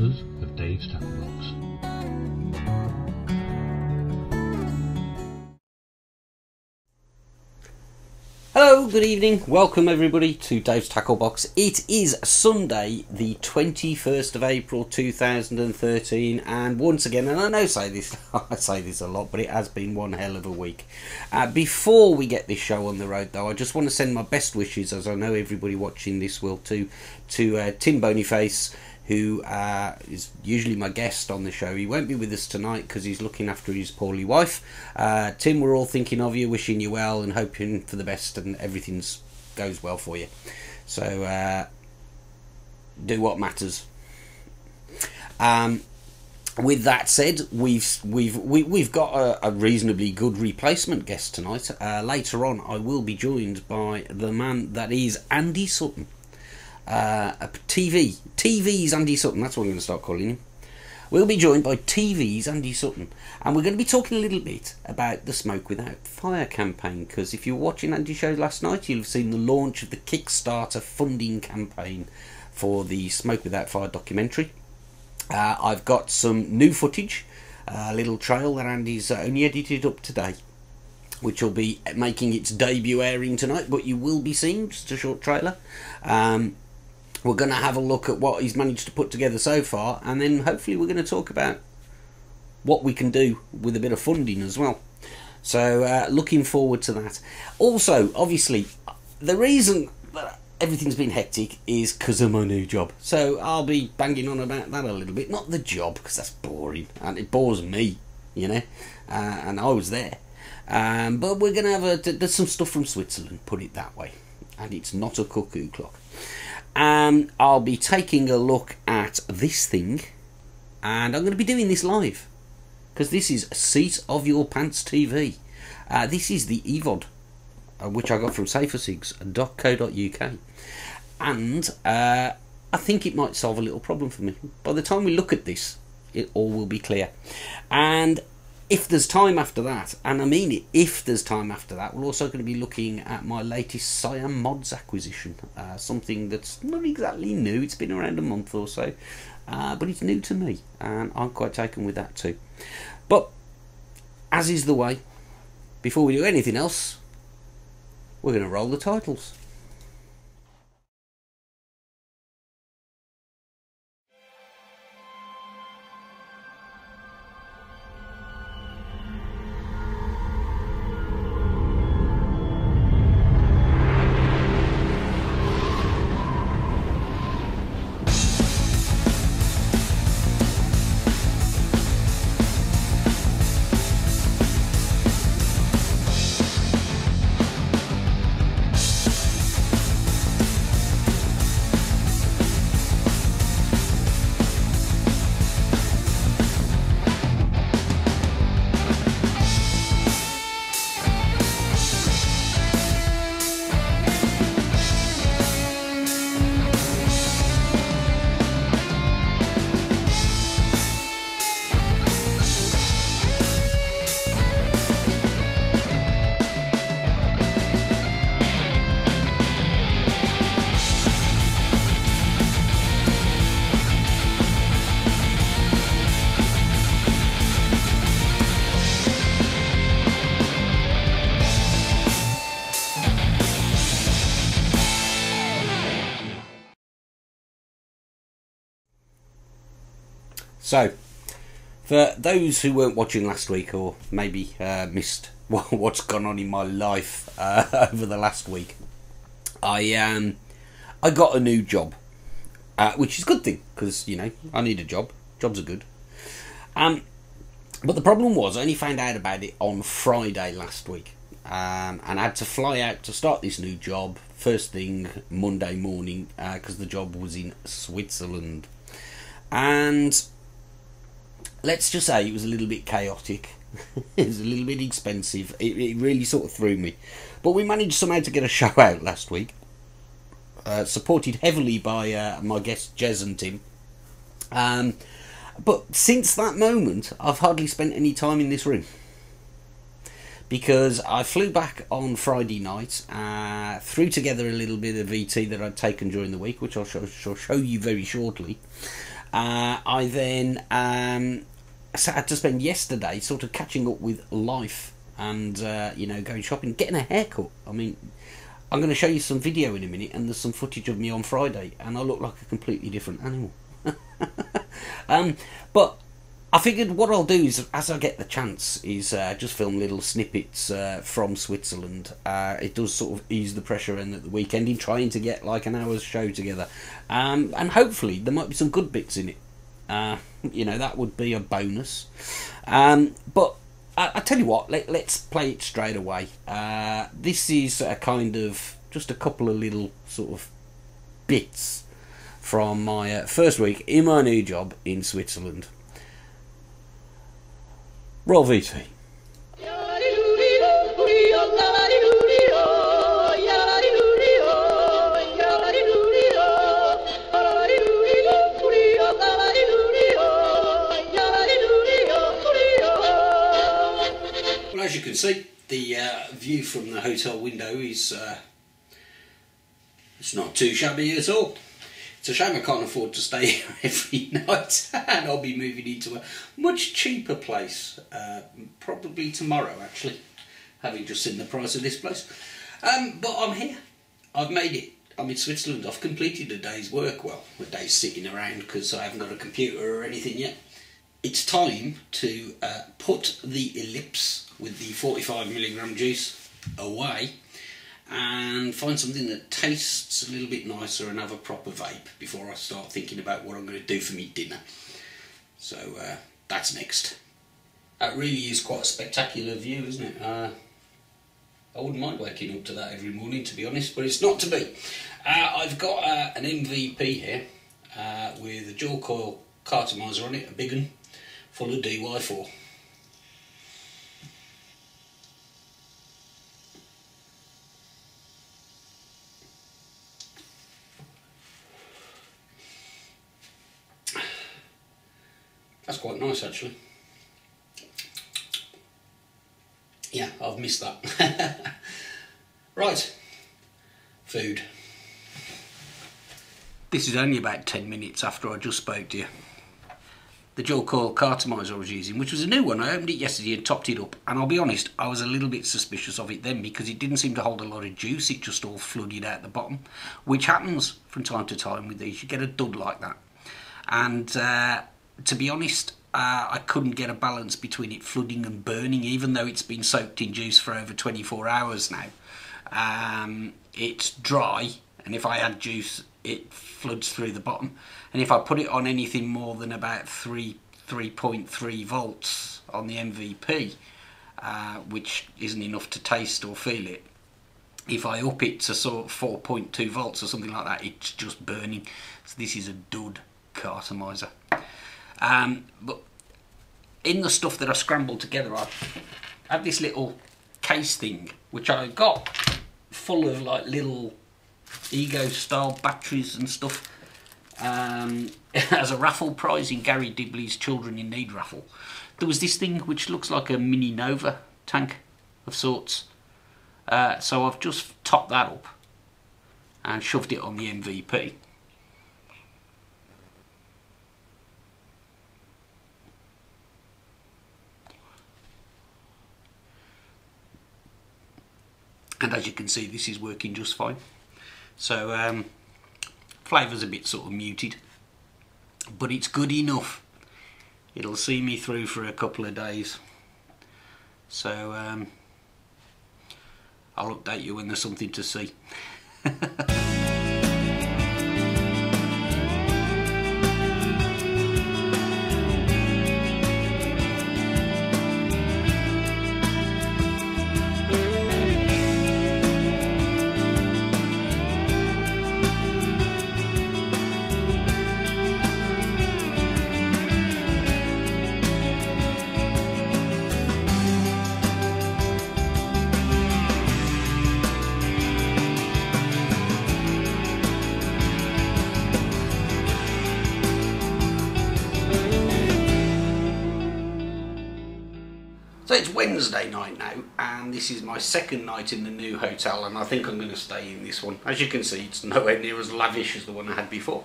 of Dave's Tackle Box. Hello, good evening. Welcome everybody to Dave's Tackle Box. It is Sunday, the 21st of April 2013, and once again, and I know say this I say this a lot, but it has been one hell of a week. Uh, before we get this show on the road though, I just want to send my best wishes as I know everybody watching this will too to uh, Tim Bonyface who uh, is usually my guest on the show. He won't be with us tonight because he's looking after his poorly wife. Uh, Tim, we're all thinking of you, wishing you well, and hoping for the best, and everything goes well for you. So uh, do what matters. Um, with that said, we've we've we, we've got a, a reasonably good replacement guest tonight. Uh, later on, I will be joined by the man that is Andy Sutton uh, a TV. TV's Andy Sutton, that's what I'm going to start calling him. We'll be joined by TV's Andy Sutton, and we're going to be talking a little bit about the Smoke Without Fire campaign. Because if you were watching Andy's show last night, you'll have seen the launch of the Kickstarter funding campaign for the Smoke Without Fire documentary. Uh, I've got some new footage, a little trail that Andy's only edited up today which will be making its debut airing tonight, but you will be seeing just a short trailer. Um, we're going to have a look at what he's managed to put together so far, and then hopefully we're going to talk about what we can do with a bit of funding as well. So, uh, looking forward to that. Also, obviously, the reason that everything's been hectic is because of my new job. So, I'll be banging on about that a little bit. Not the job, because that's boring, and it bores me, you know, uh, and I was there. Um, but we're going to have a. There's some stuff from Switzerland, put it that way. And it's not a cuckoo clock. Um, I'll be taking a look at this thing, and I'm going to be doing this live because this is a Seat of Your Pants TV. Uh, this is the EVOD, uh, which I got from safercigs.co.uk, and uh, I think it might solve a little problem for me. By the time we look at this, it all will be clear. And if there's time after that, and I mean it, if there's time after that, we're also going to be looking at my latest Siam Mods acquisition. Uh, something that's not exactly new, it's been around a month or so, uh, but it's new to me, and I'm quite taken with that too. But, as is the way, before we do anything else, we're going to roll the titles. So, for those who weren't watching last week or maybe uh, missed what's gone on in my life uh, over the last week, I um, I got a new job, uh, which is a good thing because you know I need a job. Jobs are good. Um, but the problem was I only found out about it on Friday last week, um, and I had to fly out to start this new job first thing Monday morning because the job was in Switzerland, and let's just say it was a little bit chaotic. it was a little bit expensive. It, it, really sort of threw me. But we managed somehow to get a show out last week. Uh, supported heavily by uh, my guest Jez and Tim. Um, but since that moment, I've hardly spent any time in this room. Because I flew back on Friday night, uh, threw together a little bit of VT that I'd taken during the week, which I'll shall show you very shortly. Uh, I then um, had to spend yesterday sort of catching up with life and uh, you know going shopping, getting a haircut. I mean, I'm going to show you some video in a minute, and there's some footage of me on Friday, and I look like a completely different animal. um, but I figured what I'll do is, as I get the chance, is uh, just film little snippets uh, from Switzerland. Uh, it does sort of ease the pressure in at the weekend in trying to get like an hour's show together, um, and hopefully there might be some good bits in it. Uh, you know that would be a bonus. Um, but I, I, tell you what, let, us play it straight away. Uh, this is a kind of just a couple of little sort of bits from my uh, first week in my new job in Switzerland. Roll VT. As you can see, the uh, view from the hotel window is uh, it's not too shabby at all. It's a shame I can't afford to stay here every night, and I'll be moving into a much cheaper place, uh, probably tomorrow actually, having just seen the price of this place. Um, but I'm here. I've made it. I'm in Switzerland. I've completed a day's work. Well, a day's sitting around because I haven't got a computer or anything yet. It's time to uh, put the ellipse with the 45 milligram juice away and find something that tastes a little bit nicer and have a proper vape before I start thinking about what I'm going to do for me dinner. So uh, that's next. That really is quite a spectacular view, isn't it? Uh, I wouldn't mind waking up to that every morning, to be honest, but it's not to be. Uh, I've got uh, an MVP here uh, with a dual coil cartomizer on it, a big one, full of DY4. That's quite nice actually. Yeah, I've missed that. right, food. This is only about 10 minutes after I just spoke to you. The dual coil cartomizer I was using, which was a new one. I opened it yesterday and topped it up. And I'll be honest, I was a little bit suspicious of it then because it didn't seem to hold a lot of juice. It just all flooded out the bottom, which happens from time to time with these. You get a dud like that. And uh, to be honest, uh, I couldn't get a balance between it flooding and burning, even though it's been soaked in juice for over 24 hours now. Um, it's dry, and if I add juice, it floods through the bottom. And if I put it on anything more than about 3 3.3 volts on the MVP, uh, which isn't enough to taste or feel it, if I up it to sort of 4.2 volts or something like that, it's just burning. So this is a dud cartomizer. Um, but in the stuff that I scrambled together, I have this little case thing, which I got full of like little ego style batteries and stuff um, as a raffle prize in Gary Dibley's Children in Need raffle. There was this thing which looks like a mini Nova tank of sorts. Uh, so I've just topped that up and shoved it on the MVP. And as you can see this is working just fine. So um, flavour's a bit sort of muted but it's good enough. It'll see me through for a couple of days. So um, I'll update you when there's something to see So it's Wednesday night now, and this is my second night in the new hotel, and I think I'm going to stay in this one. As you can see, it's nowhere near as lavish as the one I had before.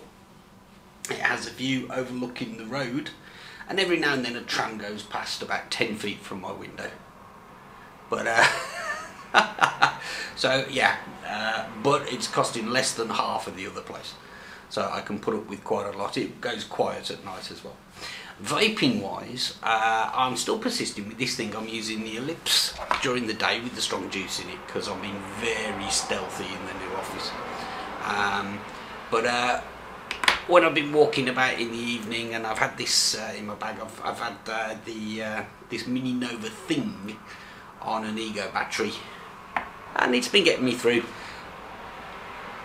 It has a view overlooking the road, and every now and then a tram goes past about 10 feet from my window. But, uh, so yeah, uh, but it's costing less than half of the other place. So I can put up with quite a lot. It goes quiet at night as well. Vaping wise, uh, I'm still persisting with this thing. I'm using the Ellipse during the day with the strong juice in it because I'm being very stealthy in the new office. Um, but uh, when I've been walking about in the evening and I've had this uh, in my bag, I've, I've had uh, the uh, this Mini Nova thing on an Ego battery, and it's been getting me through.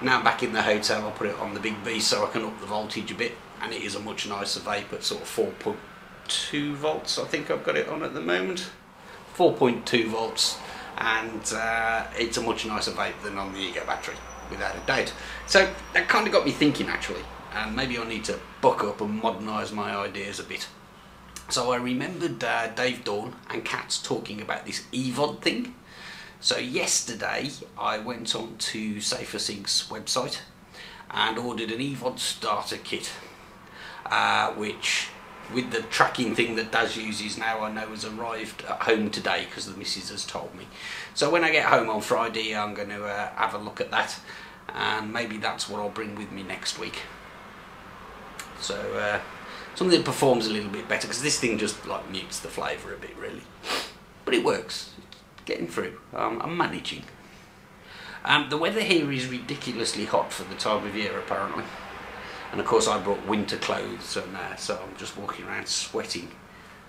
Now I'm back in the hotel, I'll put it on the big V so I can up the voltage a bit, and it is a much nicer vape at sort of 4.2 volts. I think I've got it on at the moment, 4.2 volts, and uh, it's a much nicer vape than on the Ego battery without a doubt. So that kind of got me thinking actually, and maybe I need to buck up and modernise my ideas a bit. So I remembered uh, Dave Dawn and Katz talking about this EVOD thing. So yesterday I went on to SaferCig's website and ordered an EVOD starter kit, uh, which with the tracking thing that Daz uses now I know has arrived at home today because the missus has told me. So when I get home on Friday I'm going to uh, have a look at that and maybe that's what I'll bring with me next week. So uh, something that performs a little bit better because this thing just like mutes the flavour a bit really. But it works, getting through, um, I'm managing. Um, the weather here is ridiculously hot for the time of year apparently and of course I brought winter clothes and uh, so I'm just walking around sweating.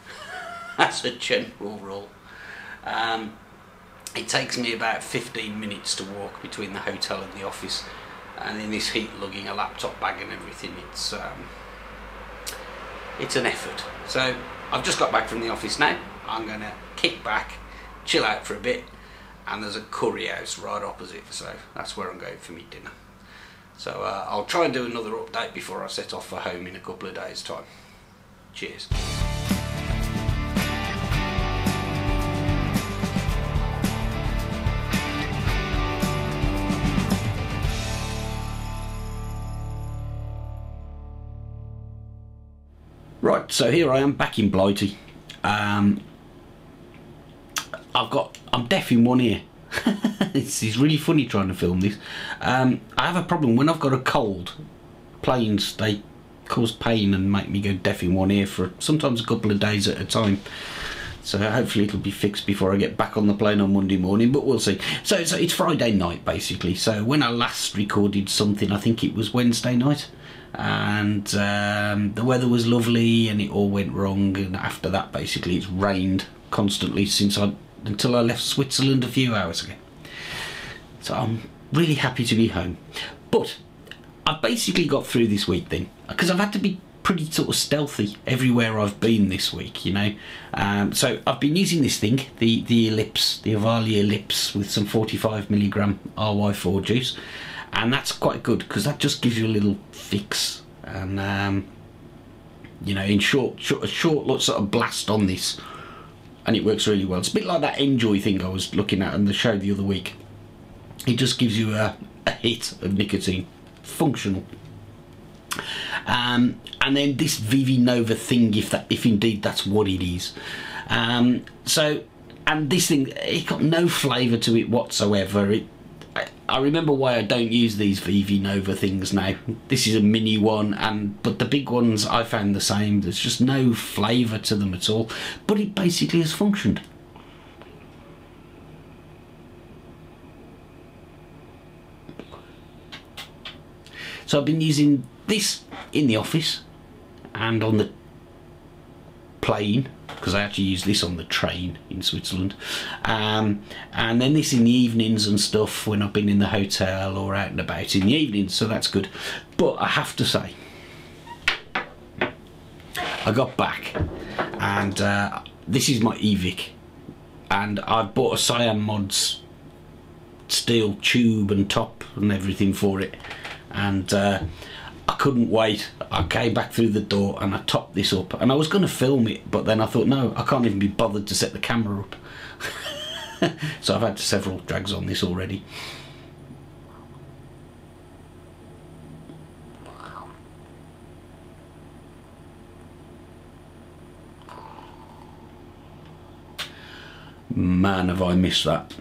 That's a general rule. Um, it takes me about 15 minutes to walk between the hotel and the office. And in this heat lugging a laptop bag and everything it's um, it's an effort. So I've just got back from the office now. I'm gonna kick back chill out for a bit and there's a curry house right opposite so that's where I'm going for my dinner so uh, I'll try and do another update before I set off for home in a couple of days time. Cheers. Right, so here I am back in Blighty. Um, I've got, I'm deaf in one ear. it's, it's really funny trying to film this. Um, I have a problem when I've got a cold. Planes they cause pain and make me go deaf in one ear for sometimes a couple of days at a time. So hopefully it'll be fixed before I get back on the plane on Monday morning, but we'll see. So, so it's Friday night basically. So when I last recorded something, I think it was Wednesday night, and um, the weather was lovely and it all went wrong. And after that, basically, it's rained constantly since I until I left Switzerland a few hours ago. So I'm really happy to be home. But I've basically got through this week then, because I've had to be pretty sort of stealthy everywhere I've been this week, you know. Um, so I've been using this thing, the, the Ellipse, the Avali Ellipse with some 45 milligram RY4 juice, and that's quite good because that just gives you a little fix. And um, you know, in short, short, short sort of blast on this and it works really well. It's a bit like that Enjoy thing I was looking at on the show the other week. It just gives you a, a hit of nicotine, functional. Um, and then this VV Nova thing, if that, if indeed that's what it is. Um, so, and this thing, it got no flavour to it whatsoever. It I remember why I don't use these VV Nova things now. This is a mini one, and but the big ones I found the same. There's just no flavour to them at all, but it basically has functioned. So I've been using this in the office and on the plane because I actually use this on the train in Switzerland. Um, and then this in the evenings and stuff when I've been in the hotel or out and about in the evenings, so that's good. But I have to say, I got back and uh, this is my Evic, and I've bought a Cyan Mods steel tube and top and everything for it. And uh, I couldn't wait. I came back through the door and I topped this up. And I was going to film it, but then I thought, no, I can't even be bothered to set the camera up. so I've had several drags on this already. Man, have I missed that.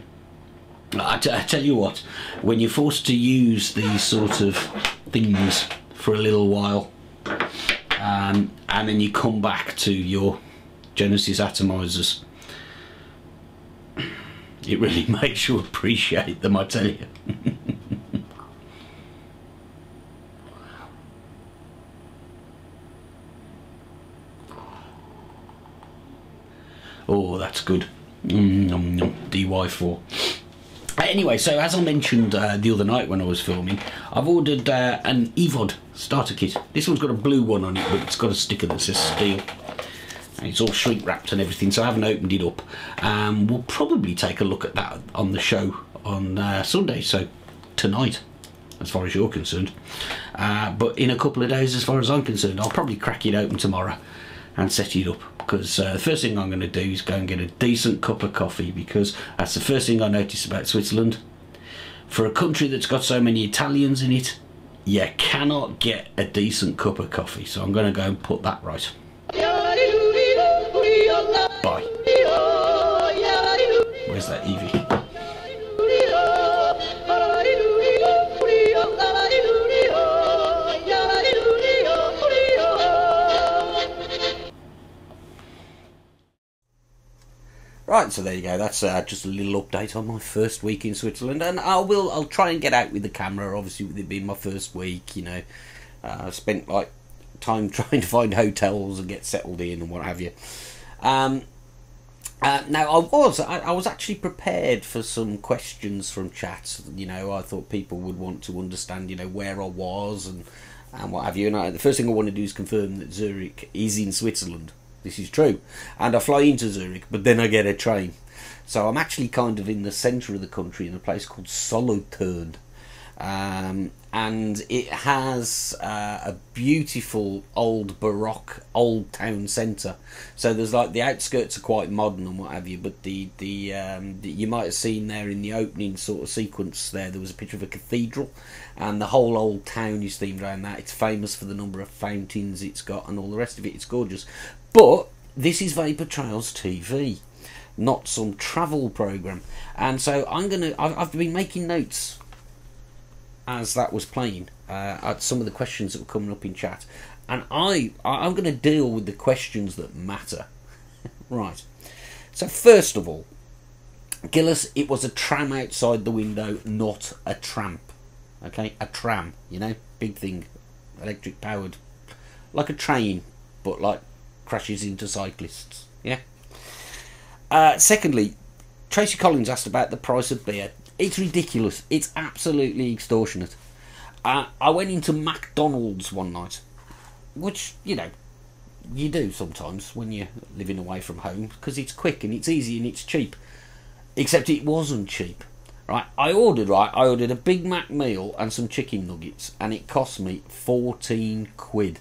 I, tell you what, when you're forced to use these sort of things for a little while, um, and then you come back to your Genesis atomizers, it really makes you appreciate them, I tell you. oh, that's good. Mm, nom, nom, DY4. Anyway, so as I mentioned uh, the other night when I was filming, I've ordered uh, an EVOD starter kit. This one's got a blue one on it, but it's got a sticker that says steel. And it's all shrink wrapped and everything, so I haven't opened it up. Um, we'll probably take a look at that on the show on uh, Sunday, so tonight, as far as you're concerned. Uh, but in a couple of days, as far as I'm concerned, I'll probably crack it open tomorrow and set it up because uh, the first thing I'm going to do is go and get a decent cup of coffee because that's the first thing I noticed about Switzerland. For a country that's got so many Italians in it, you cannot get a decent cup of coffee. So I'm going to go and put that right. Bye. Where's that Evie? Right, so there you go. That's uh, just a little update on my first week in Switzerland, and I will. I'll try and get out with the camera. Obviously, with it being my first week, you know, uh, I spent like time trying to find hotels and get settled in and what have you. Um, uh, now I was I, I, was actually prepared for some questions from chat. You know, I thought people would want to understand, you know, where I was and and what have you. And I, the first thing I want to do is confirm that Zurich is in Switzerland. This is true. And I fly into Zurich, but then I get a train. So I'm actually kind of in the centre of the country in a place called Solothurn. Um, and it has uh, a beautiful old baroque old town centre. So there's like the outskirts are quite modern and what have you, but the the, um, the, you might have seen there in the opening sort of sequence there there was a picture of a cathedral, and the whole old town is themed around that. It's famous for the number of fountains it's got and all the rest of it. It's gorgeous, but this is Vapour Trails TV, not some travel program. And so I'm gonna. I've, I've been making notes as that was playing uh, at some of the questions that were coming up in chat, and I I'm going to deal with the questions that matter. right. So first of all, Gillis, it was a tram outside the window, not a tramp. Okay, a tram. You know, big thing, electric powered, like a train, but like crashes into cyclists. Yeah. Uh, secondly, Tracy Collins asked about the price of beer. It's ridiculous. It's absolutely extortionate. Uh, I went into McDonald's one night, which you know you do sometimes when you're living away from home because it's quick and it's easy and it's cheap. Except it wasn't cheap. Right, I ordered right. I ordered a Big Mac meal and some chicken nuggets, and it cost me fourteen quid.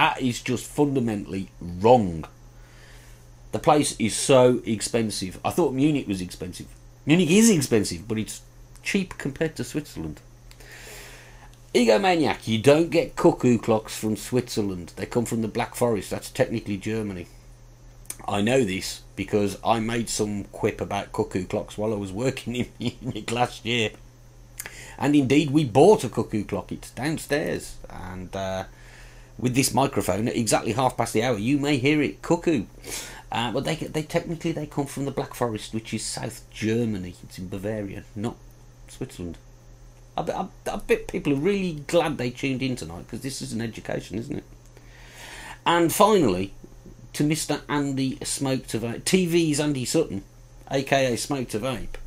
That is just fundamentally wrong. The place is so expensive. I thought Munich was expensive. Munich is expensive, but it's cheap compared to Switzerland. Egomaniac, you don't get cuckoo clocks from Switzerland. They come from the Black Forest. That's technically Germany. I know this because I made some quip about cuckoo clocks while I was working in Munich last year. And indeed, we bought a cuckoo clock. It's downstairs. And uh, with this microphone at exactly half past the hour, you may hear it cuckoo. Uh, but they they technically they come from the Black Forest, which is South Germany. It's in Bavaria, not Switzerland. I I, I bet people are really glad they tuned in tonight because this is an education, isn't it? And finally, to Mr. Andy Smoke to Vape, TV's Andy Sutton, aka Smoke to Vape.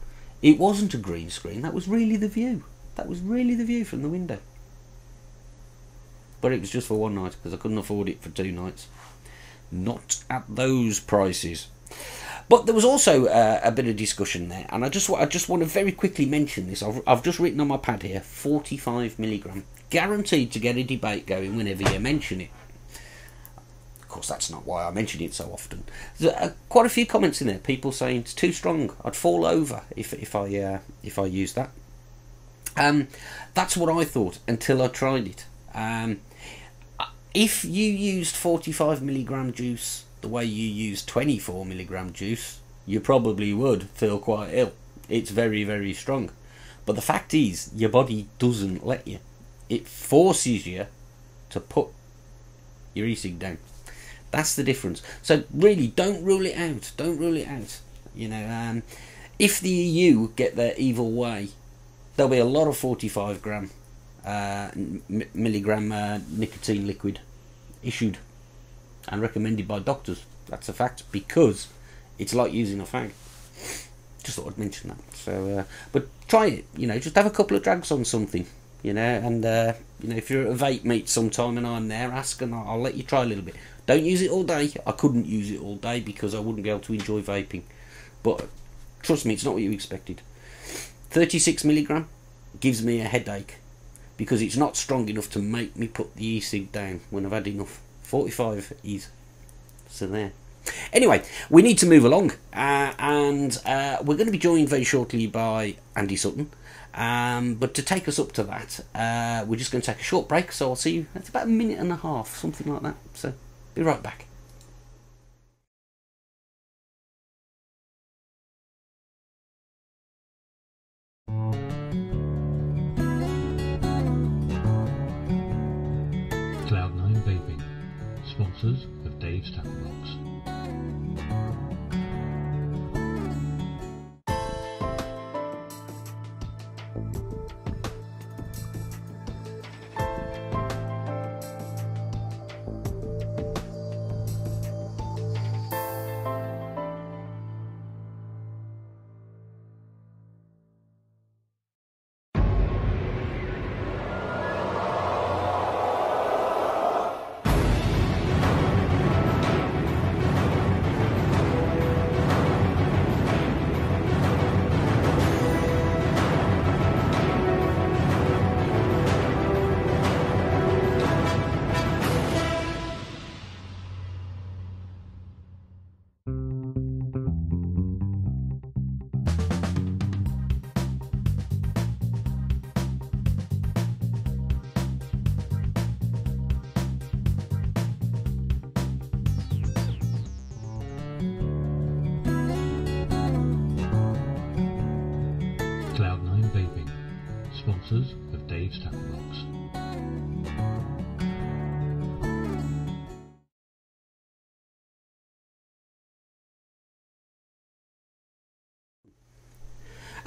It wasn't a green screen. That was really the view. That was really the view from the window but it was just for one night because I couldn't afford it for two nights. Not at those prices. But there was also uh, a bit of discussion there, and I just I just want to very quickly mention this. I've, I've just written on my pad here, 45 milligram, guaranteed to get a debate going whenever you mention it. Of course, that's not why I mention it so often. There's uh, quite a few comments in there, people saying it's too strong. I'd fall over if if I uh, if I used that. Um, that's what I thought until I tried it. Um, if you used 45 milligram juice the way you use 24 milligram juice, you probably would feel quite ill. It's very, very strong. But the fact is, your body doesn't let you. It forces you to put your e-cig down. That's the difference. So really, don't rule it out. Don't rule it out. You know, um, if the EU get their evil way, there'll be a lot of 45 gram uh, milligram uh, nicotine liquid issued and recommended by doctors. That's a fact because it's like using a fag. Just thought I'd mention that. So, uh, but try it. You know, just have a couple of drags on something. You know, and uh, you know if you're at a vape meet sometime and I'm there, ask and I'll, I'll let you try a little bit. Don't use it all day. I couldn't use it all day because I wouldn't be able to enjoy vaping. But trust me, it's not what you expected. 36 milligram gives me a headache because it's not strong enough to make me put the e-cig down when I've had enough. 45 is. So there. Anyway, we need to move along, uh, and uh, we're going to be joined very shortly by Andy Sutton. Um, but to take us up to that, uh, we're just going to take a short break. So I'll see you. It's about a minute and a half, something like that. So be right back. Sponsors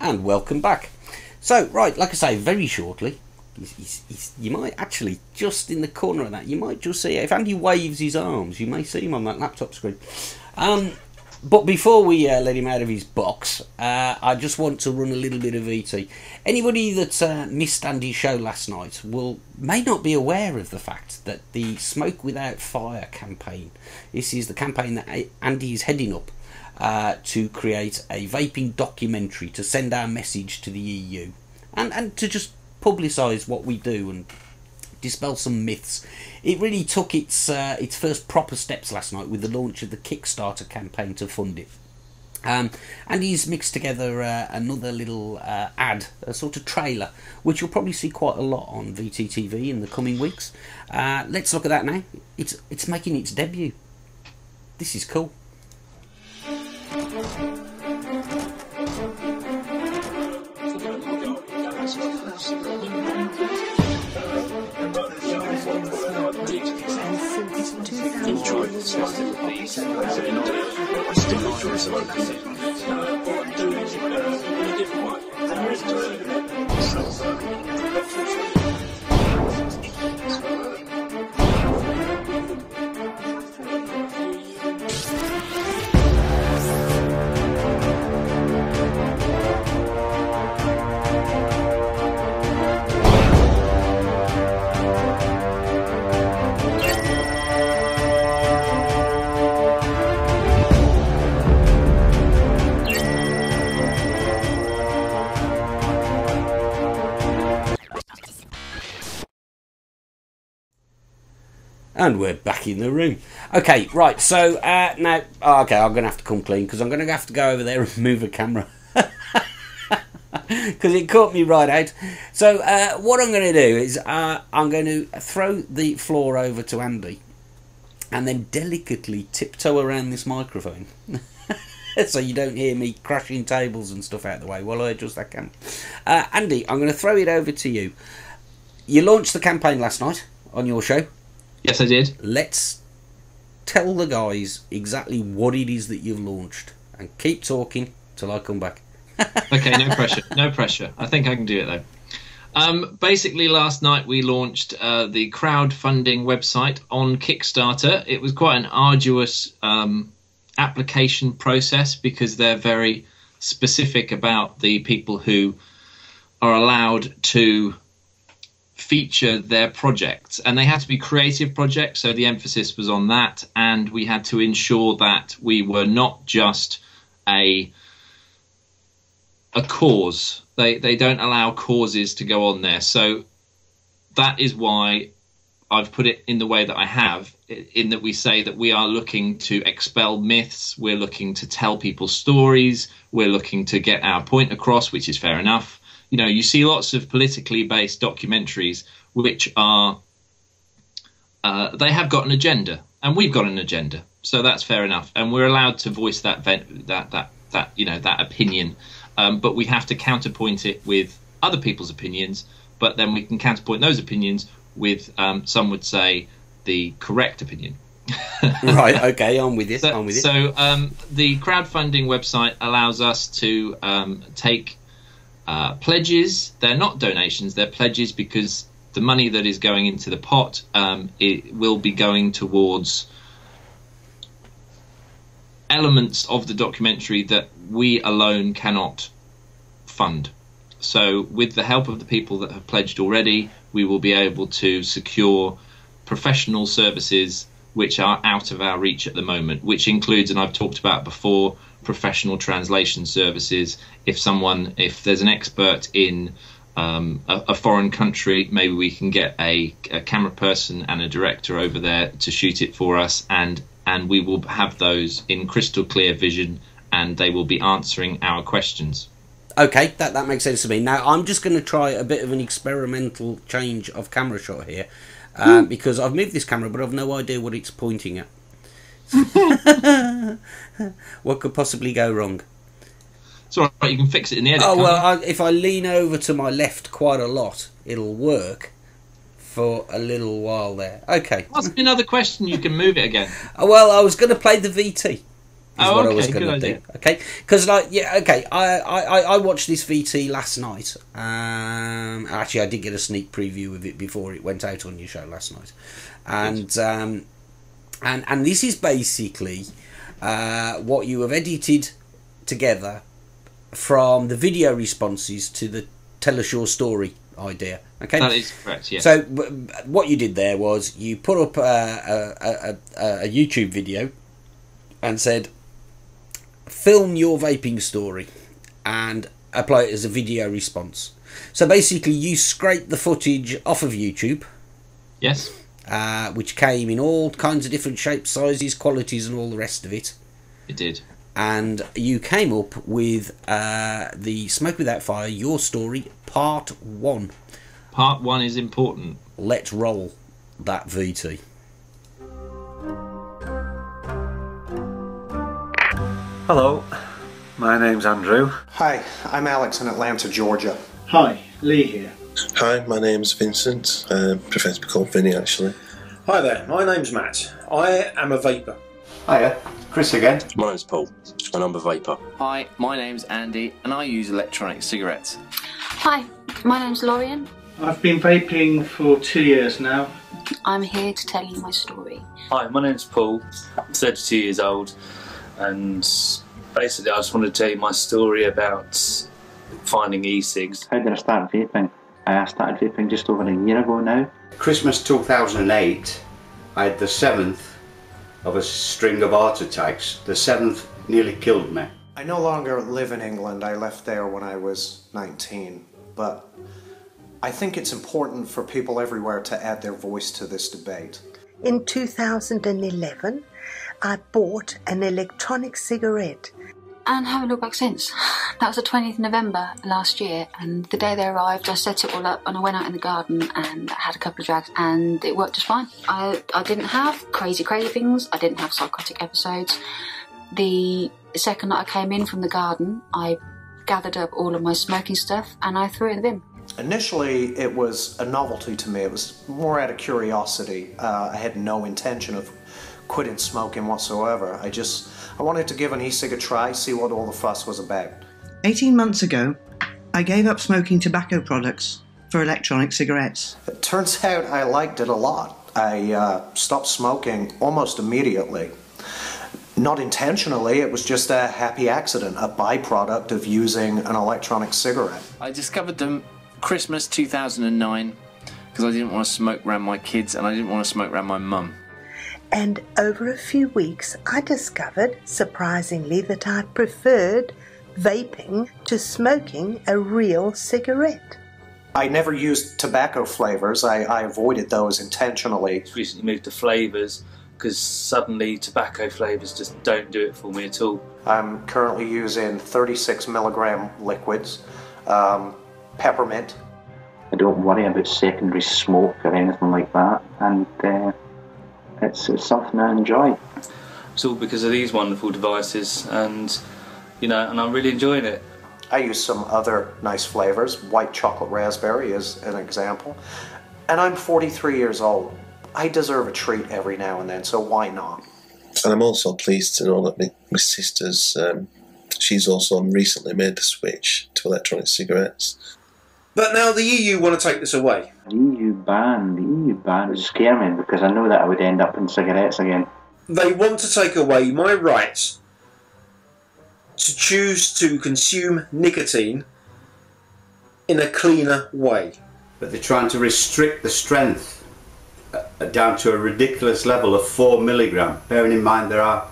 and welcome back. So, right, like I say, very shortly, he's, he's, he's, you might actually, just in the corner of that, you might just see, if Andy waves his arms, you may see him on that laptop screen. Um, but before we uh, let him out of his box, uh, I just want to run a little bit of VT. Anybody that uh, missed Andy's show last night will may not be aware of the fact that the Smoke Without Fire campaign, this is the campaign that Andy is heading up uh, to create a vaping documentary to send our message to the EU and, and to just publicise what we do and dispel some myths. It really took its uh, its first proper steps last night with the launch of the Kickstarter campaign to fund it. Um, and he's mixed together uh, another little uh, ad, a sort of trailer, which you'll probably see quite a lot on VTTV in the coming weeks. Uh, let's look at that now. It's it's making its debut. This is cool. And we're back in the room. Okay, right. So uh, now, oh, okay, I'm going to have to come clean because I'm going to have to go over there and move a camera because it caught me right out. So uh, what I'm going to do is uh, I'm going to throw the floor over to Andy, and then delicately tiptoe around this microphone. so you don't hear me crashing tables and stuff out the way while I adjust that camera. Uh, Andy, I'm going to throw it over to you. You launched the campaign last night on your show. Yes, I did. Let's tell the guys exactly what it is that you've launched and keep talking till I come back. okay, no pressure. No pressure. I think I can do it though. Um, basically, last night we launched uh, the crowdfunding website on Kickstarter. It was quite an arduous um, application process because they're very specific about the people who are allowed to feature their projects and they had to be creative projects so the emphasis was on that. And we had to ensure that we were not just a a cause. They they don't allow causes to go on there. So that is why I've put it in the way that I have in that we say that we are looking to expel myths. We're looking to tell people stories. We're looking to get our point across which is fair enough you know, you see lots of politically based documentaries which are uh, they have got an agenda, and we've got an agenda, so that's fair enough, and we're allowed to voice that that that that you know that opinion, um, but we have to counterpoint it with other people's opinions, but then we can counterpoint those opinions with um, some would say the correct opinion. right. Okay. I'm with you. So, I'm with you. So um, the crowdfunding website allows us to um, take uh, pledges. They're not donations; they're pledges because the money that is going into the pot um, it will be going towards elements of the documentary that we alone cannot fund. So, with the help of the people that have pledged already, we will be able to secure professional services which are out of our reach at the moment, which includes, and I've talked about before, professional translation services. If someone, if there's an expert in um, a, a, foreign country, maybe we can get a, a, camera person and a director over there to shoot it for us, and and we will have those in crystal clear vision, and they will be answering our questions. Okay, that that makes sense to me. Now I'm just going to try a bit of an experimental change of camera shot here, uh, because I've moved this camera, but I've no idea what it's pointing at. what could possibly go wrong? It's all right. You can fix it in the edit. Oh well, I, if I lean over to my left quite a lot, it'll work for a little while there. Okay. Ask me another question. You can move it again. Oh, well, I was going to play the VT. Is oh, what okay, I was going to do. Okay, because like yeah, okay. I, I I watched this VT last night. Um, actually, I did get a sneak preview of it before it went out on your show last night, and um, and and this is basically uh, what you have edited together from the video responses to the tell us your story idea. Okay, that is correct. Yes. So what you did there was you put up a, a, a, a YouTube video and said, film your vaping story and apply it as a video response. So basically, you scrape the footage off of YouTube. Yes uh, which came in all kinds of different shapes, sizes, qualities, and all the rest of it. It did. And you came up with uh, the Smoke Without Fire, Your Story, Part 1. Part 1 is important. Let's roll that VT. Hello, my name's Andrew. Hi, I'm Alex in Atlanta, Georgia. Hi, Lee here. Hi, my name's Vincent. I uh, prefer to be called Vinny, actually. Hi there, my name's Matt. I am a vaper. Hiya, Chris again. My name's Paul, and I'm a vaper. Hi, my name's Andy, and I use electronic cigarettes. Hi, my name's Lorian. I've been vaping for two years now. I'm here to tell you my story. Hi, my name's Paul. I'm 32 years old, and basically, I just want to tell you my story about finding e-cigs. How did I start vaping? I started vaping just over a year ago now. Christmas 2008, I had the seventh of a string of heart attacks. The seventh nearly killed me. I no longer live in England. I left there when I was 19. But I think it's important for people everywhere to add their voice to this debate. In 2011, I bought an electronic cigarette and haven't looked back since. That was the 20th of November last year, and the day they arrived, I set it all up and I went out in the garden and I had a couple of drags, and it worked just fine. I, I didn't have crazy, crazy things, I didn't have psychotic episodes. The second that I came in from the garden, I gathered up all of my smoking stuff and I threw it in the bin. Initially, it was a novelty to me. It was more out of curiosity. Uh, I had no intention of quitting smoking whatsoever. I just I wanted to give an e-cig a try, see what all the fuss was about. 18 months ago, I gave up smoking tobacco products for electronic cigarettes. It turns out I liked it a lot. I uh, stopped smoking almost immediately. Not intentionally, it was just a happy accident, a byproduct of using an electronic cigarette. I discovered them Christmas 2009 because I didn't want to smoke around my kids and I didn't want to smoke around my mum. And over a few weeks, I discovered, surprisingly, that I preferred vaping to smoking a real cigarette. I never used tobacco flavors. I, I avoided those intentionally. Recently moved to flavours because suddenly tobacco flavours just don't do it for me at all. I'm currently using 36 milligram liquids, um, peppermint. I don't worry about secondary smoke or anything like that, and uh, it's, it's something I enjoy. It's all because of these wonderful devices, and you know, and I'm really enjoying it. I use some other nice flavors. White chocolate raspberry is an example. And I'm 43 years old. I deserve a treat every now and then, so why not? And I'm also pleased to know that my, my sister's, um, she's also recently made the switch to electronic cigarettes. But now the EU want to take this away. The EU ban, the EU ban would scare me because I know that I would end up in cigarettes again. They want to take away my right to choose to consume nicotine in a cleaner way. But they're trying to restrict the strength uh, down to a ridiculous level of 4 milligram, bearing in mind there are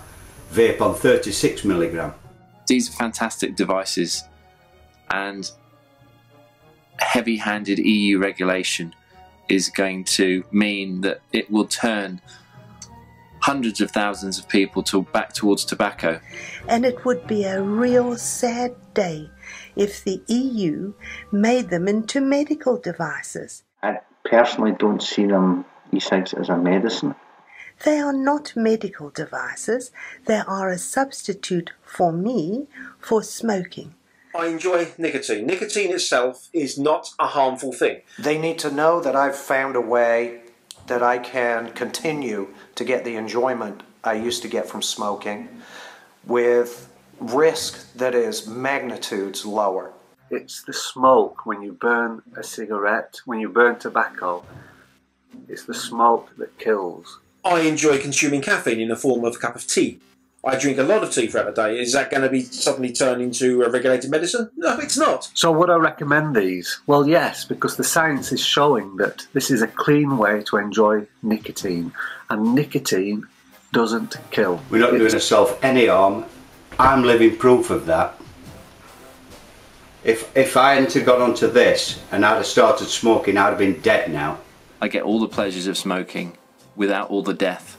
vape on 36 milligram. These are fantastic devices, and heavy handed EU regulation is going to mean that it will turn hundreds of thousands of people to back towards tobacco. And it would be a real sad day if the EU made them into medical devices. I personally don't see them e-cigs as a medicine. They are not medical devices. They are a substitute for me for smoking. I enjoy nicotine. Nicotine itself is not a harmful thing. They need to know that I've found a way that I can continue to get the enjoyment I used to get from smoking with risk that is magnitudes lower. It's the smoke when you burn a cigarette, when you burn tobacco. It's the smoke that kills. I enjoy consuming caffeine in the form of a cup of tea. I drink a lot of tea throughout the day. Is that going to be suddenly turned into a regulated medicine? No, it's not. So, would I recommend these? Well, yes, because the science is showing that this is a clean way to enjoy nicotine, and nicotine doesn't kill. We're not doing ourselves any harm. I'm living proof of that. If if I hadn't got onto this and I'd have started smoking, I'd have been dead now. I get all the pleasures of smoking without all the death.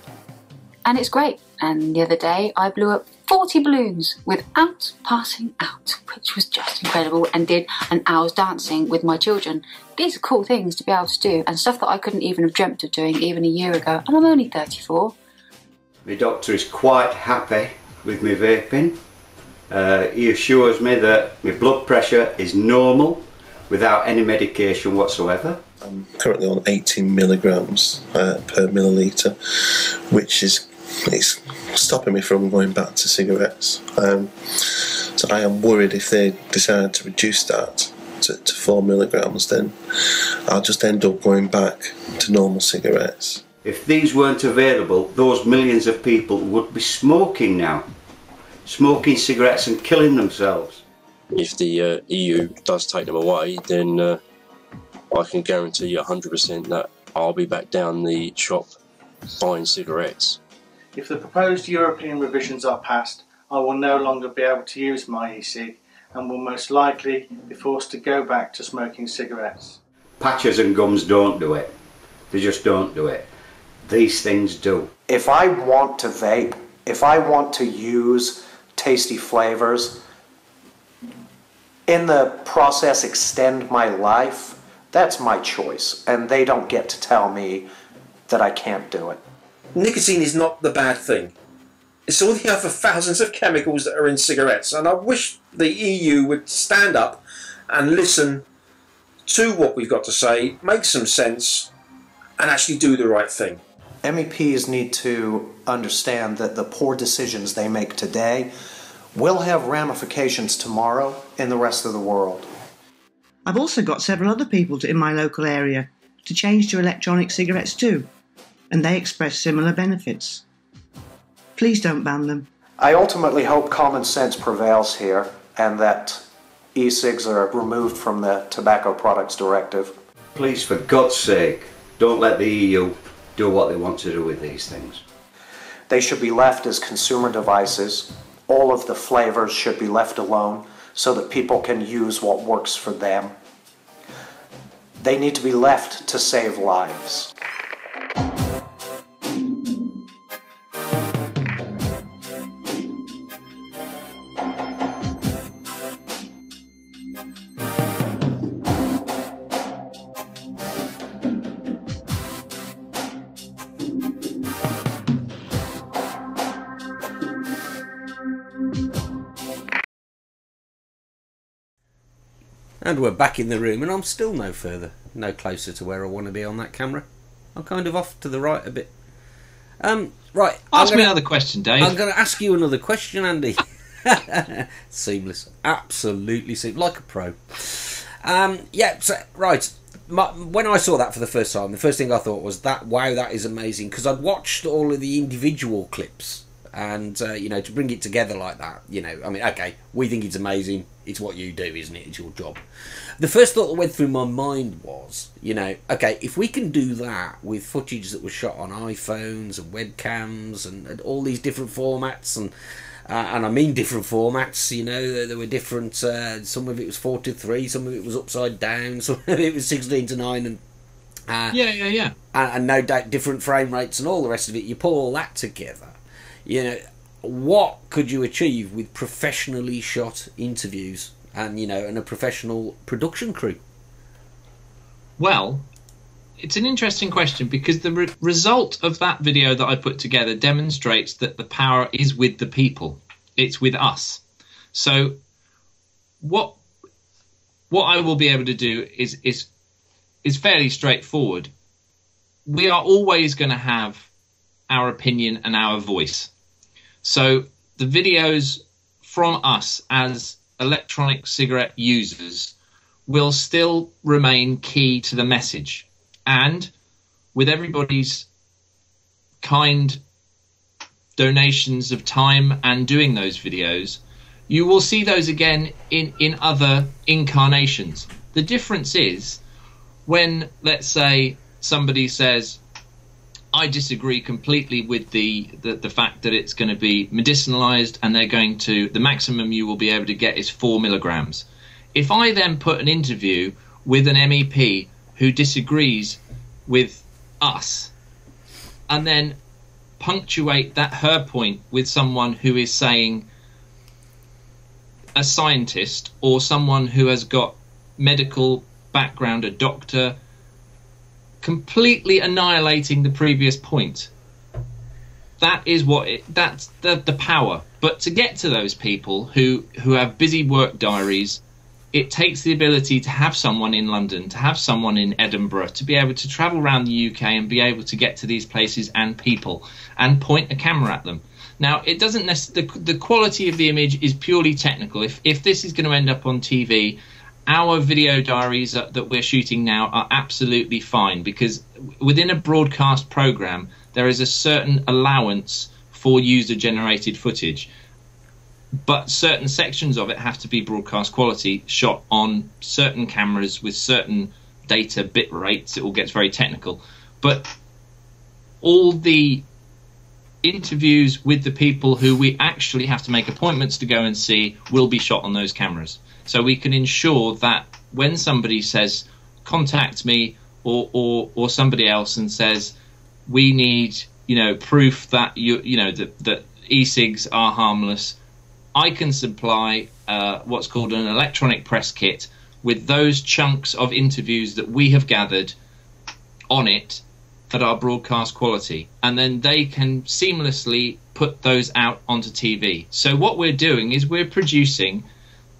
And it's great. And the other day, I blew up 40 balloons without passing out, which was just incredible, and did an hour's dancing with my children. These are cool things to be able to do, and stuff that I couldn't even have dreamt of doing even a year ago, and I'm only 34. My doctor is quite happy with me vaping. Uh, he assures me that my blood pressure is normal without any medication whatsoever. I'm currently on 18 milligrams uh, per milliliter, which is it's stopping me from going back to cigarettes. Um, so I am worried if they decide to reduce that to, to four milligrams, then I'll just end up going back to normal cigarettes. If these weren't available, those millions of people would be smoking now, smoking cigarettes and killing themselves. If the uh, EU does take them away, then uh, I can guarantee you 100% that I'll be back down the shop buying cigarettes. If the proposed European revisions are passed, I will no longer be able to use my e-cig and will most likely be forced to go back to smoking cigarettes. Patches and gums don't do it. They just don't do it. These things do. If I want to vape, if I want to use tasty flavors, in the process extend my life, that's my choice. And they don't get to tell me that I can't do it. Nicotine is not the bad thing. It's all the other thousands of chemicals that are in cigarettes, and I wish the EU would stand up and listen to what we've got to say, make some sense, and actually do the right thing. MEPs need to understand that the poor decisions they make today will have ramifications tomorrow in the rest of the world. I've also got several other people to, in my local area to change to electronic cigarettes too, and they express similar benefits. Please don't ban them. I ultimately hope common sense prevails here and that e cigs are removed from the Tobacco Products Directive. Please, for God's sake, don't let the EU do what they want to do with these things. They should be left as consumer devices. All of the flavors should be left alone so that people can use what works for them. They need to be left to save lives. And we're back in the room, and I'm still no further, no closer to where I want to be on that camera. I'm kind of off to the right a bit. Um, right. Ask I'm me another question, Dave. I'm going to ask you another question, Andy. seamless, absolutely seamless, like a pro. Um, yeah, so, right. My, when I saw that for the first time, the first thing I thought was that wow, that is amazing because I'd watched all of the individual clips, and uh, you know, to bring it together like that, you know, I mean, okay, we think it's amazing. It's what you do, isn't it? It's your job. The first thought that went through my mind was, you know, okay, if we can do that with footage that was shot on iPhones and webcams and, and all these different formats and uh, and I mean different formats. You know, there, there were different. Uh, some of it was four to three, some of it was upside down, some of it was sixteen to nine, and uh, Yeah, yeah, yeah. and, and no doubt different frame rates and all the rest of it. You pull all that together, you know, what could you achieve with professionally shot interviews and you know, and a professional production crew? Well, it's an interesting question because the re- result of that video that I put together demonstrates that the power is with the people. It's with us. So what what I will be able to do is is is fairly straightforward. We are always going to have our opinion and our voice. So the videos from us as electronic cigarette users will still remain key to the message. And with everybody's kind donations of time and doing those videos, you will see those again in, in other incarnations. The difference is when, let's say, somebody says, I disagree completely with the, the, the fact that it's going to be medicinalized and they're going to, the maximum you will be able to get is four milligrams. If I then put an interview with an MEP who disagrees with us and then punctuate that her point with someone who is saying a scientist or someone who has got medical background, a doctor, completely annihilating the previous point. That is what it, that's the the power. But to get to those people who who have busy work diaries, it takes the ability to have someone in London, to have someone in Edinburgh, to be able to travel around the UK and be able to get to these places and people and point a camera at them. Now, it doesn't necessarily the, the quality of the image is purely technical. If if this is going to end up on TV, our video diaries that we're shooting now are absolutely fine because within a broadcast program there is a certain allowance for user generated footage. But certain sections of it have to be broadcast quality shot on certain cameras with certain data bit rates. It all gets very technical. But all the interviews with the people who we actually have to make appointments to go and see will be shot on those cameras so we can ensure that when somebody says contact me or or, or somebody else and says we need you know proof that you you know that that e-cigs are harmless I can supply uh, what's called an electronic press kit with those chunks of interviews that we have gathered on it that are broadcast quality, and then they can seamlessly put those out onto TV. So what we're doing is we're producing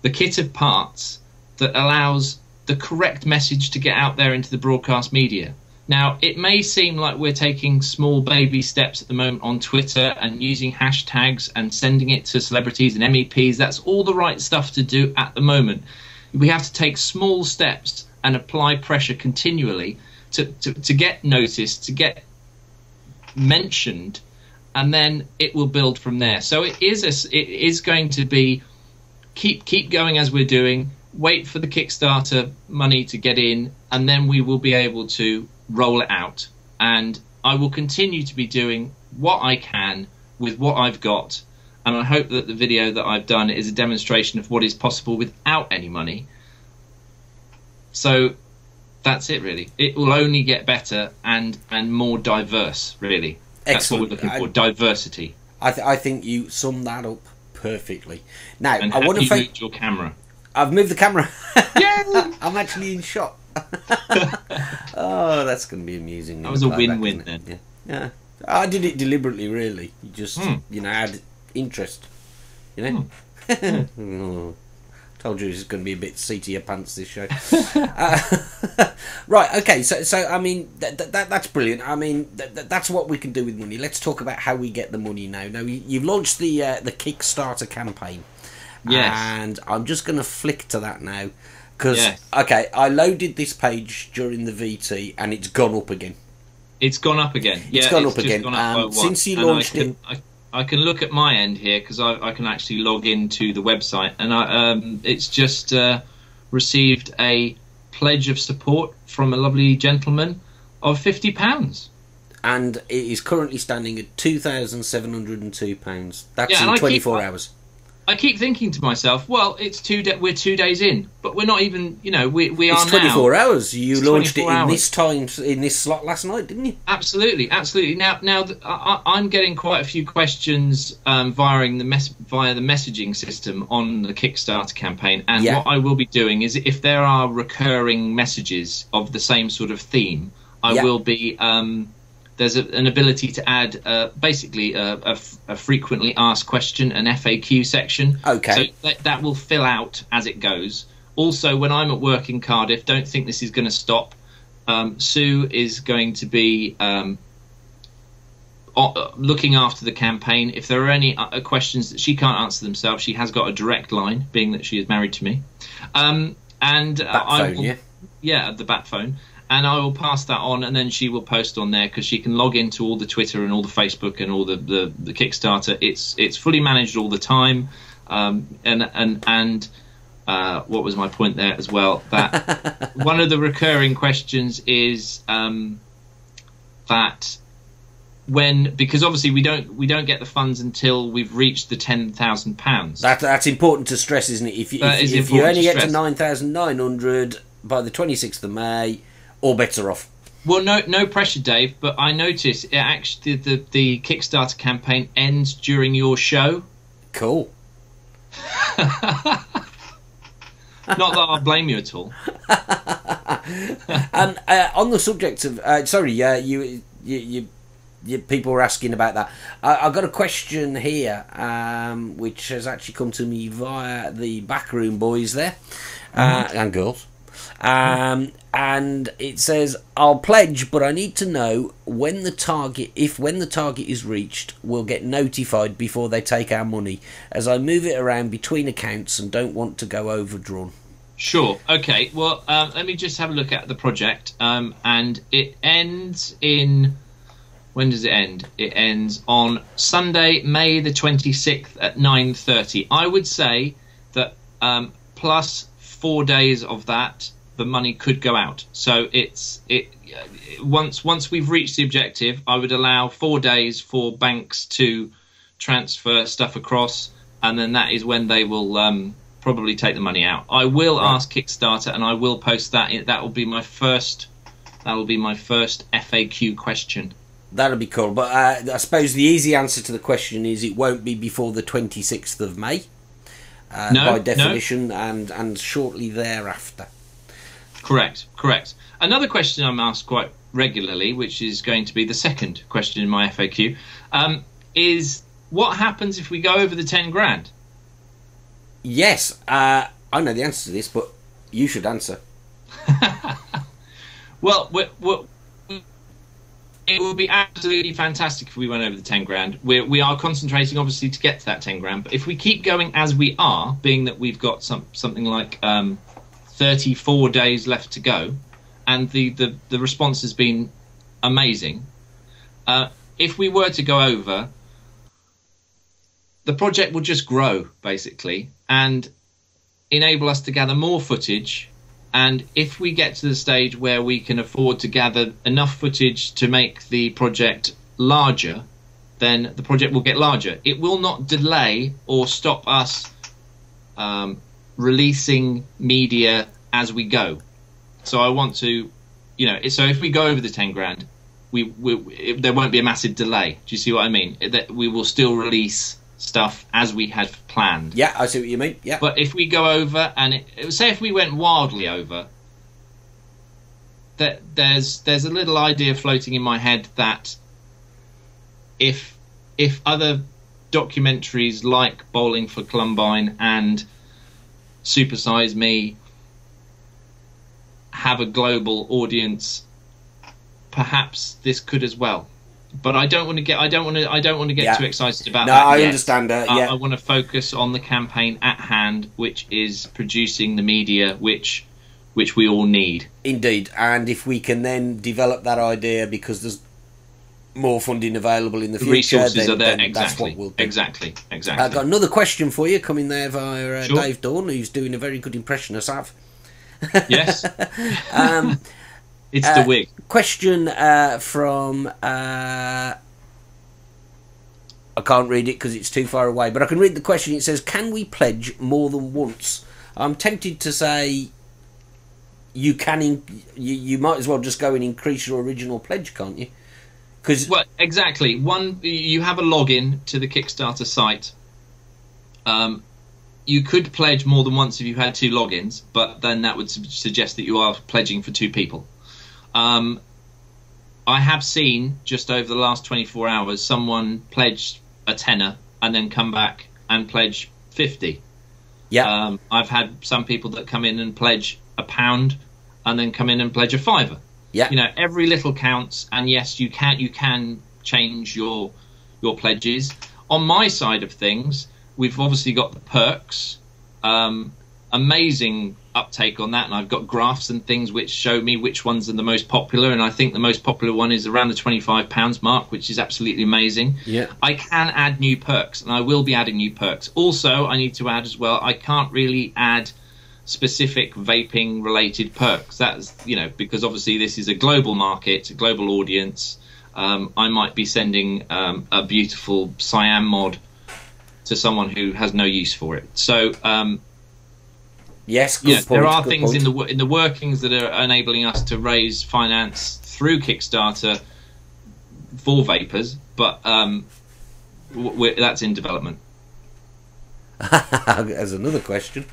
the kit of parts that allows the correct message to get out there into the broadcast media. Now, it may seem like we're taking small baby steps at the moment on Twitter and using hashtags and sending it to celebrities and MEPs. That's all the right stuff to do at the moment. We have to take small steps and apply pressure continually to, to, to get noticed, to get mentioned, and then it will build from there. So it is a, it is going to be keep keep going as we're doing. Wait for the Kickstarter money to get in, and then we will be able to roll it out. And I will continue to be doing what I can with what I've got. And I hope that the video that I've done is a demonstration of what is possible without any money. So that's it, really. It will only get better and and more diverse, really. Excellent. That's what we're looking for: I- diversity. I, th- I think you sum that up perfectly. Now, And I want to you thank. moved your camera. I've moved the camera. yeah, I'm actually in shot. oh, that's going to be amusing. That was a win-win it? Yeah. yeah. I did it deliberately, really. You just, Hmm. you know, add interest. You know? Oh, told you it's going to be a bit seat of your pants this show. uh, right, okay, so, so I mean, that, that, that's brilliant. I mean, that, that, that's what we can do with money. Let's talk about how we get the money now. Now, you- you've launched the, uh, the Kickstarter campaign. Yes. And I'm just going to flick to that now. Because, Yes. okay, I loaded this page during the VT and it's gone up again. It's gone up again. It's Yeah, gone it's up again. gone up Um, since you launched I it- I, I can look at my end here because I, I can actually log into the website, and I, um, it's just uh, received a pledge of support from a lovely gentleman of fifty pounds. And it is currently standing at £2,702. That's Yeah, in 24 hours. I keep thinking to myself, well, it's two. Da- we're two days in, but we're not even. You know, we we are. It's 24 now. hours. You It's launched it in hours. this time, in this slot last night, didn't you? Absolutely, absolutely. Now, now th- I, I- I'm getting quite a few questions um, via the mess- via the messaging system on the Kickstarter campaign, and Yeah. what I will be doing is, if there are recurring messages of the same sort of theme, I Yeah. will be. Um, there's a, an ability to add uh, basically a, a f- a frequently asked question, an FAQ section. Okay. So that, that will fill out as it goes. Also, when I'm at work in Cardiff, don't think this is going to stop. Um, Sue is going to be um, o- looking after the campaign. If there are any uh, questions that she can't answer themselves, she has got a direct line, being that she is married to me. Um, and uh, I will- yeah? yeah, the bat phone. And I will pass that on, and then she will post on there because she can log into all the Twitter and all the Facebook and all the, the, the Kickstarter. It's it's fully managed all the time, um, and and and uh, what was my point there as well? That one of the recurring questions is um, that when because obviously we don't we don't get the funds until we've reached the ten thousand pounds. That, that's important to stress, isn't it? If, you- if, if you only to get to stress. 9,900 by the 26th of May, all bets are off. Well, no, no pressure, Dave. But I notice it actually the the Kickstarter campaign ends during your show. Cool. Not that I blame you at all. and uh, on the subject of, uh, sorry, uh, you, you, you, you, people were asking about that. I, I've got a question here, um, which has actually come to me via the backroom boys there uh, Mhm. and girls. Um, and it says, "I'll pledge, but I need to know when the target. If when the target is reached, we'll get notified before they take our money, as I move it around between accounts and don't want to go overdrawn." Sure. Okay. Well, um, let me just have a look at the project. Um, and it ends in. When does it end? It ends on Sunday, May the twenty sixth at nine thirty. I would say that um, plus four days of that, the money could go out. So it's it once once we've reached the objective, I would allow four days for banks to transfer stuff across, and then that is when they will um, probably take the money out. I will Right. ask Kickstarter, and I will post that. That will be my first. That will be my first FAQ question. That'll be cool. But uh, I suppose the easy answer to the question is it won't be before the 26th of May. uh, No, by no. definition, and and shortly thereafter. Correct, correct. Another question I'm asked quite regularly, which is going to be the second question in my FAQ, um, is what happens if we go over the 10 grand? Yes, uh, I know the answer to this, but you should answer. Well, we we it would be absolutely fantastic if we went over the 10 grand. We're, we are concentrating, obviously, to get to that 10 grand. But if we keep going as we are, being that we've got some something like um, 34 days left to go, and the, the, the response has been amazing. Uh, if we were to go over, the project will just grow, basically, and enable us to gather more footage. And if we get to the stage where we can afford to gather enough footage to make the project larger, then the project will get larger. It will not delay or stop us um, releasing media as we go. So I want to, you know, so if we go over the 10 grand, we, we it, there won't be a massive delay. Do you see what I mean? That we will still release stuff as we had planned. Yeah, I see what you mean. Yeah. But if we go over and it, it- say if we went wildly over, that there's there's a little idea floating in my head that if if other documentaries like Bowling for Columbine and Super Size Me have a global audience, perhaps this could as well. But I don't want to get I don't want to I don't want to get Yeah. too excited about No, that. I yet. understand, uh, yeah. I want to focus on the campaign at hand, which is producing the media which which we all need. Indeed, and if we can then develop that idea because there's more funding available in the The future, resources then, are there exactly. what we'll. Exactly. Exactly. I've got another question for you coming there via uh, Sure. Dave Dawn, who's doing a very good impression of Sav. Yes. um, It's uh, the wig. Question uh, from. Uh, I can't read it because it's too far away, but I can read the question. It says, "Can we pledge more than once?" I'm tempted to say you can. In, you, you might as well just go and increase your original pledge, can't you? Because well, exactly. One, you have a login to the Kickstarter site. Um, you could pledge more than once if you had two logins, but then that would su- suggest that you are pledging for two people. Um, I have seen just over the last 24 hours someone pledge a tenner and then come back and pledge 50. Yeah. Um, I've had some people that come in and pledge a pound and then come in and pledge a fiver. Yeah. You know, every little counts, and yes, you can you can change your your pledges. On my side of things, we've obviously got the perks. Um, amazing uptake on that, and I've got graphs and things which show me which ones are the most popular. And I think the most popular one is around the twenty five pounds mark, which is absolutely amazing. Yeah. I can add new perks, and I will be adding new perks. Also, I need to add as well. I can't really add specific vaping related perks. That's you know because obviously this is a global market, a global audience. Um, I might be sending um, a beautiful cyan mod to someone who has no use for it. So um, yes, good yeah, point, there are things point. in the in the workings that are enabling us to raise finance through Kickstarter for vapors, but um, that's in development. There's another question.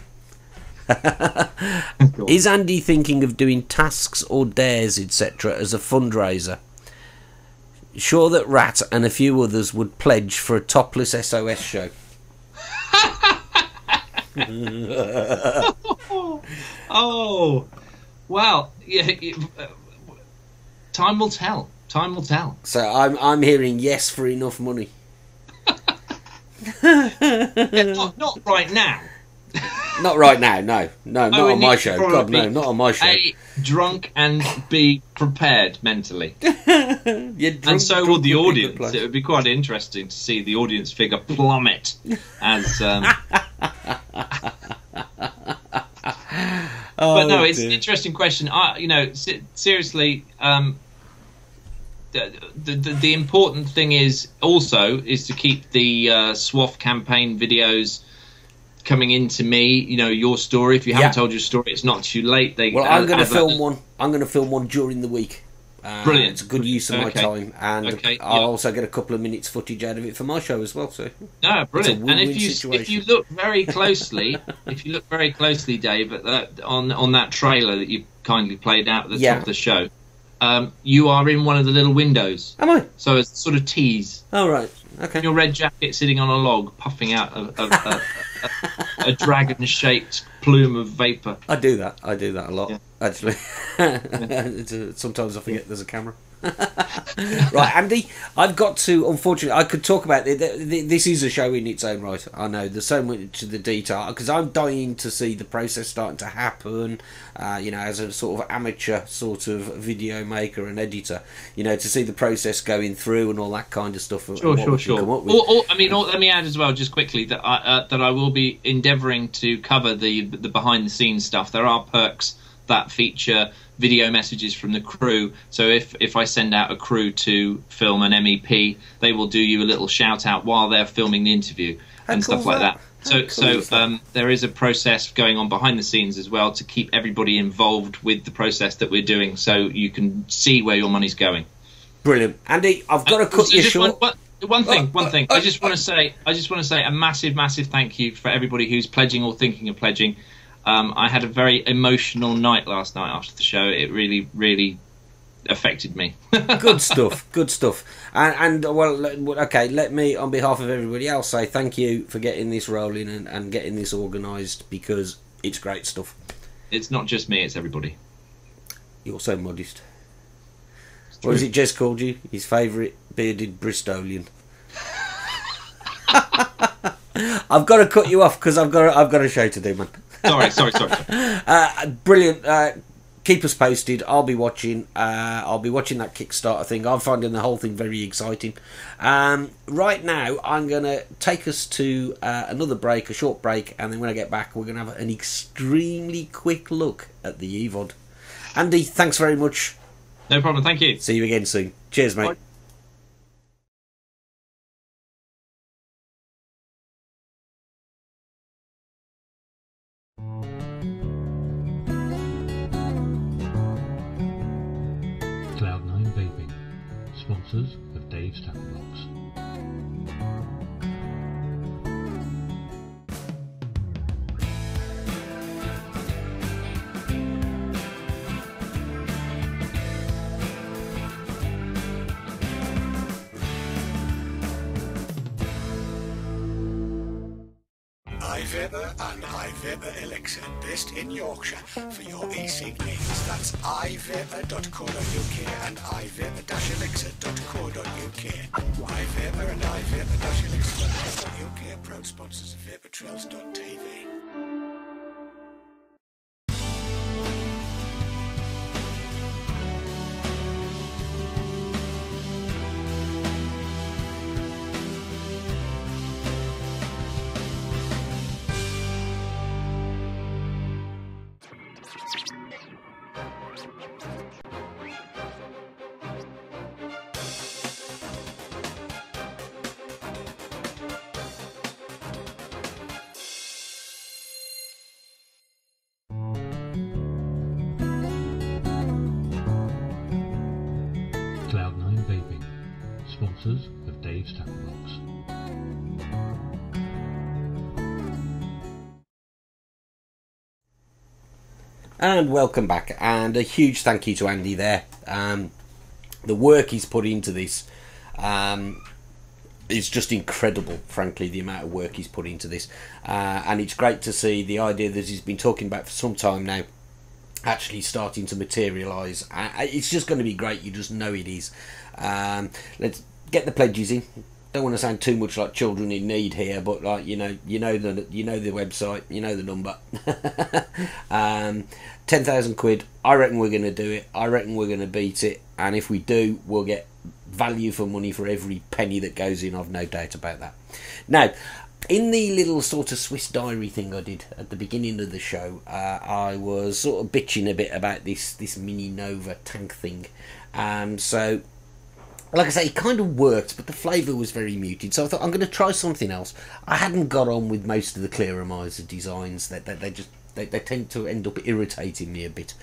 Is Andy thinking of doing tasks or dares, etc., as a fundraiser? Sure that Rat and a few others would pledge for a topless SOS show. oh, well, yeah. it- uh, time will tell. Time will tell. So I'm I'm hearing yes for enough money. Yeah, not, not right now. Not right now, no, no, not Oh, we on my show. God, no, not on my show. A, drunk and be prepared mentally. drunk- and so will the would be a good audience. It would be quite interesting to see the audience figure plummet as. Um, but no, Oh, it's dear. an interesting question. I, you know, seriously, um, the, the the the important thing is also is to keep the uh, SWAF campaign videos coming into me. You know, your story. If you haven't Yeah. told your story, it's not too late. They Well, uh, I'm going to film one. I'm going to film one during the week. Uh, Brilliant. It's a good use of my time, and Okay, I'll yeah. also get a couple of minutes footage out of it for my show as well. So No, brilliant. And if you situation. if you look very closely, if you look very closely, Dave, at that, on on that trailer that you kindly played out at the Yeah. top of the show, um, you are in one of the little windows. Am I? So it's sort of tease. Oh right. Okay. Your red jacket sitting on a log, puffing out a, a, a, a, a dragon-shaped plume of vapor. I do that. I do that a lot, actually. It's, uh, Sometimes I forget there's a camera. right, Andy, I've got to. Unfortunately, I could talk about it. th- th- This is a show in its own right. I know there's so much to the detail because I'm dying to see the process starting to happen. Uh, you know, as a sort of amateur sort of video maker and editor, you know, to see the process going through and all that kind of stuff. Sure, what sure, sure. Come up with. Or, or, I mean, or, let me add as well, just quickly, that I uh, that I will be endeavouring to cover the the behind the scenes stuff. There are perks that feature video messages from the crew. So if if I send out a crew to film an MEP, they will do you a little shout out while they're filming the interview How and cool stuff like that? that. So cool so um, there is a process going on behind the scenes as well to keep everybody involved with the process that we're doing, so you can see where your money's going. Brilliant, Andy. I've got to Uh, cut so you just short. One, one, one thing, Uh, one uh, thing. I just want to say, I just want to say a massive, massive thank you for everybody who's pledging or thinking of pledging. Um, I had a very emotional night last night after the show. It really, really affected me. good stuff. Good stuff. And, and well, okay. Let me, on behalf of everybody else, say thank you for getting this rolling and, and getting this organised because it's great stuff. It's not just me; it's everybody. You're so modest. What was it Jess called you? His favourite bearded Bristolian. I've got to cut you off because I've got I've got a show to do, man. Sorry, sorry, sorry. Uh, brilliant. Uh, keep us posted. I'll be watching. Uh, I'll be watching that Kickstarter thing. I'm finding the whole thing very exciting. Um, right now, I'm going to take us to uh, another break, a short break, and then when I get back, we're going to have an extremely quick look at the EVOD. Andy, thanks very much. No problem. Thank you. See you again soon. Cheers, mate. Cloud9 And welcome back, and a huge thank you to Andy there. Um, the work he's put into this um, is just incredible, frankly, the amount of work he's put into this. Uh, and it's great to see the idea that he's been talking about for some time now actually starting to materialise. Uh, it's just going to be great, you just know it is. Um, let's get the pledges in. Don't want to sound too much like children in need here, but like you know, you know the you know the website, you know the number. um, Ten thousand quid. I reckon we're going to do it. I reckon we're going to beat it. And if we do, we'll get value for money for every penny that goes in. I've no doubt about that. Now, in the little sort of Swiss diary thing I did at the beginning of the show, uh, I was sort of bitching a bit about this this Mini Nova tank thing. Um, so, like I say, it kind of worked, but the flavour was very muted. So I thought I'm going to try something else. I hadn't got on with most of the Clearomizer designs. That they, they just they, they tend to end up irritating me a bit.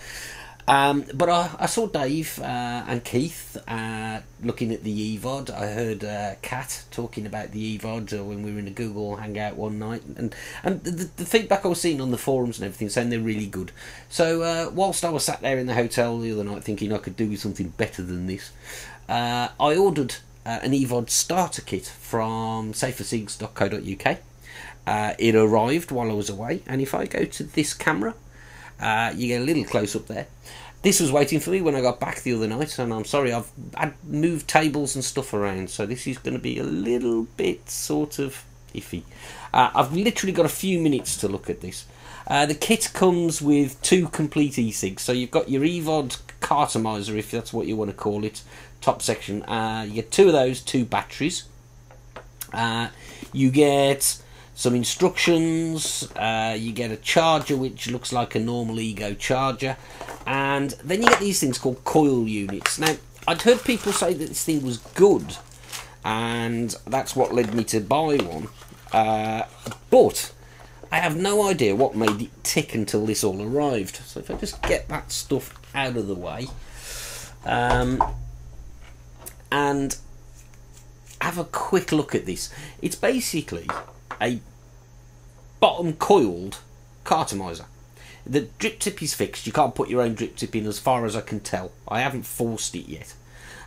Um, but I, I saw Dave uh, and Keith uh, looking at the EVOD. I heard uh, Kat talking about the EVOD uh, when we were in a Google Hangout one night, and and the, the feedback I was seeing on the forums and everything saying they're really good. So uh, whilst I was sat there in the hotel the other night thinking I could do something better than this, uh, I ordered uh, an EVOD starter kit from safercigs.co.uk. Uh, it arrived while I was away, and if I go to this camera, uh, you get a little close up there. This was waiting for me when I got back the other night, and I'm sorry, I've moved tables and stuff around, so this is going to be a little bit sort of iffy. Uh, I've literally got a few minutes to look at this. Uh, the kit comes with two complete e-cigs, so you've got your EVOD cartomizer, if that's what you want to call it, top section. Uh, you get two of those, two batteries. Uh, you get some instructions. Uh, you get a charger which looks like a normal Ego charger, and then you get these things called coil units. Now, I'd heard people say that this thing was good, and that's what led me to buy one. Uh, but I have no idea what made it tick until this all arrived. So if I just get that stuff out of the way, um, and have a quick look at this. It's basically a bottom coiled cartomizer. The drip tip is fixed. You can't put your own drip tip in, as far as I can tell. I haven't forced it yet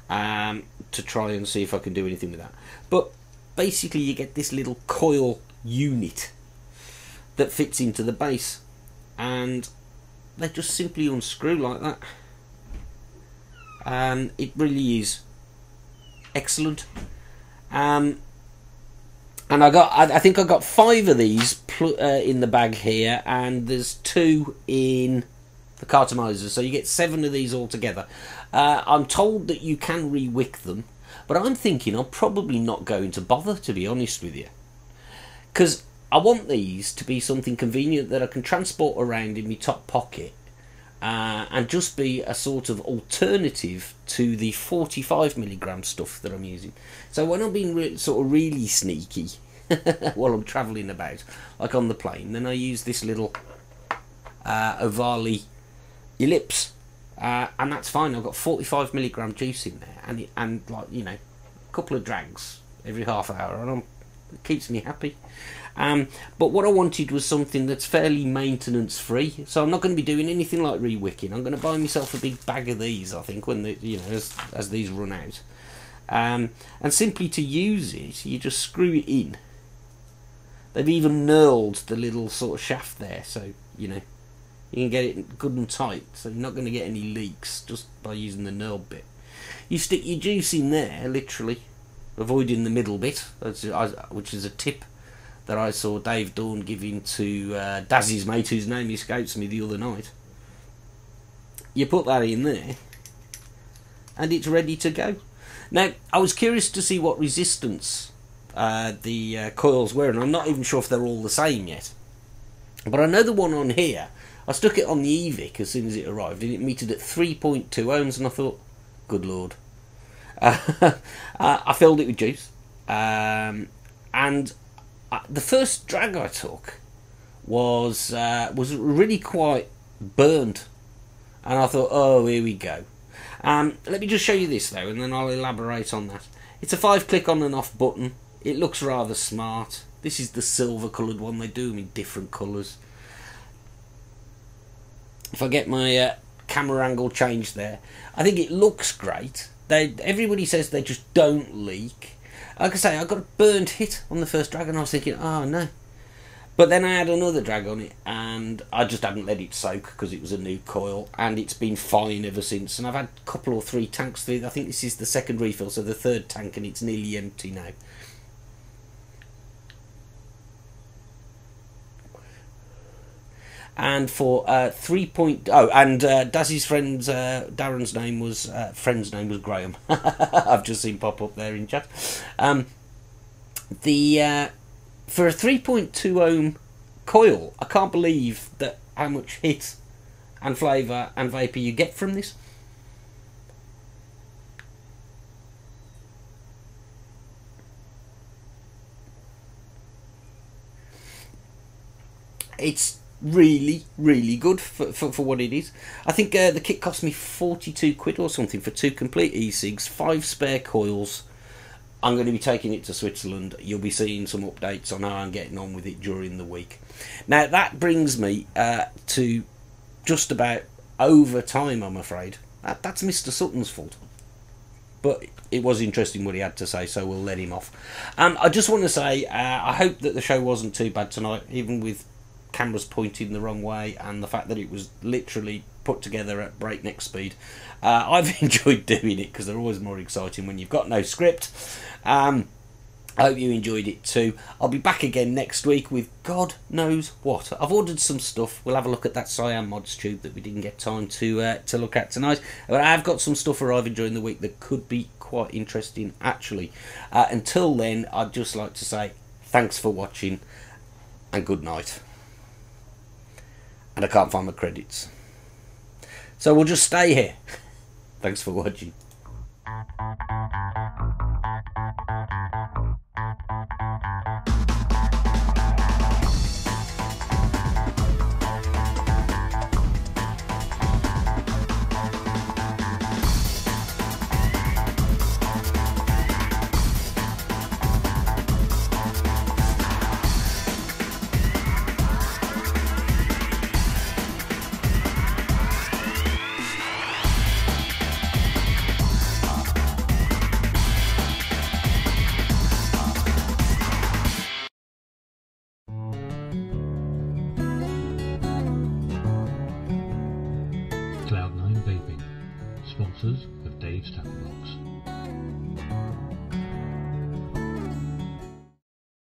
um, to try and see if I can do anything with that. But basically, you get this little coil unit that fits into the base, and they just simply unscrew like that. And it really is excellent. Um, and I got, I, I think I got five of these uh, in the bag here, and there's two in the cartomizer, so you get seven of these altogether. Uh, I'm told that you can rewick them, but I'm thinking I'm probably not going to bother, to be honest with you, because I want these to be something convenient that I can transport around in my top pocket. Uh, and just be a sort of alternative to the 45 milligram stuff that I'm using. So when I'm being re- sort of really sneaky while I'm travelling about, like on the plane, then I use this little uh, Ovale ellipse, uh, and that's fine. I've got 45 milligram juice in there, and it, and like you know, a couple of drags every half hour, and I'm, it keeps me happy. Um, but what I wanted was something that's fairly maintenance free. So I'm not going to be doing anything like rewicking. I'm going to buy myself a big bag of these. I think when the you know as as these run out, um, and simply to use it, you just screw it in. They've even knurled the little sort of shaft there, so you know you can get it good and tight. So you're not going to get any leaks just by using the knurl bit. You stick your juice in there, literally, avoiding the middle bit, which is a tip that I saw Dave Dawn giving to uh, Dazzy's mate, whose name escapes me the other night. You put that in there, and it's ready to go. Now, I was curious to see what resistance uh, the uh, coils were, and I'm not even sure if they're all the same yet. But I know the one on here, I stuck it on the EVIC as soon as it arrived, and it metered at 3.2 ohms, and I thought, good lord. Uh, I filled it with juice, um, and the first drag I took was uh, was really quite burnt, and I thought, oh, here we go. Um, let me just show you this though, and then I'll elaborate on that. It's a five click on and off button. It looks rather smart. This is the silver coloured one. They do them in different colours. If I get my uh, camera angle changed there, I think it looks great. They everybody says they just don't leak like I say, I got a burned hit on the first drag, and I was thinking, oh no. But then I had another drag on it, and I just hadn't let it soak because it was a new coil, and it's been fine ever since. And I've had a couple or three tanks through. I think this is the second refill, so the third tank, and it's nearly empty now. And for uh, three point oh, and uh, Dazzy's friend's uh, Darren's name was uh, friend's name was Graham. I've just seen pop up there in chat. Um, the uh, for a three point two ohm coil, I can't believe that how much hit and flavour and vapor you get from this. It's really, really good for, for, for what it is. I think uh, the kit cost me 42 quid or something for two complete e-cigs, five spare coils. I'm going to be taking it to Switzerland. You'll be seeing some updates on how I'm getting on with it during the week. Now, that brings me uh, to just about over time, I'm afraid. That, that's Mr. Sutton's fault. But it was interesting what he had to say, so we'll let him off. Um, I just want to say, uh, I hope that the show wasn't too bad tonight, even with cameras pointing the wrong way and the fact that it was literally put together at breakneck speed. Uh, I've enjoyed doing it because they're always more exciting when you've got no script. Um, I hope you enjoyed it too. I'll be back again next week with God knows what. I've ordered some stuff. We'll have a look at that Cyan Mods tube that we didn't get time to uh, to look at tonight. But I have got some stuff arriving during the week that could be quite interesting actually. Uh, until then, I'd just like to say thanks for watching and good night. And I can't find the credits. So we'll just stay here. Thanks for watching.